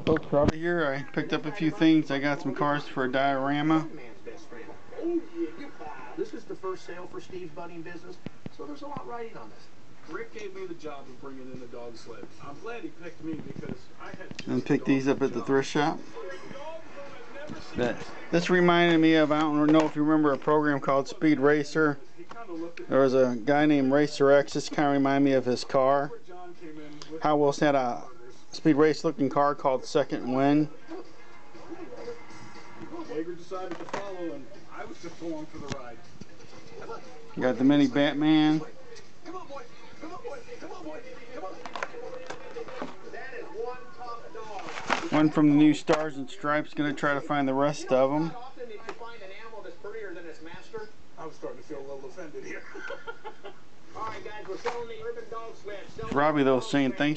Folks, Robbie here. I picked up a few things. I got some cars for a diorama. Man's best friend. Oh, yeah, you- This is the first sale for Steve's budding business, so there's a lot riding on this. Rick gave me the job of bringing in the dog sled. I'm glad he picked me because I had. And picked these up at the thrift shop. That this reminded me of I don't know if you remember a program called Speed Racer. He kind of looked at There was a guy named Racer X. This kind of reminded me of his car. How John came in with Hot Wheels had a speed race looking car called Second Wind. Hager decided to follow, and I was just along for the ride. You got the mini Batman. Come on, boy. Come on, boy. Come on, boy. Come on. That is one tough dog. One from the new Stars and Stripes. Gonna try to find the rest of them. Not often if you find an animal that's prettier than its master. I was starting to feel a little offended here. All right, guys, we're selling the urban dog sled. Robbie though saying thanks.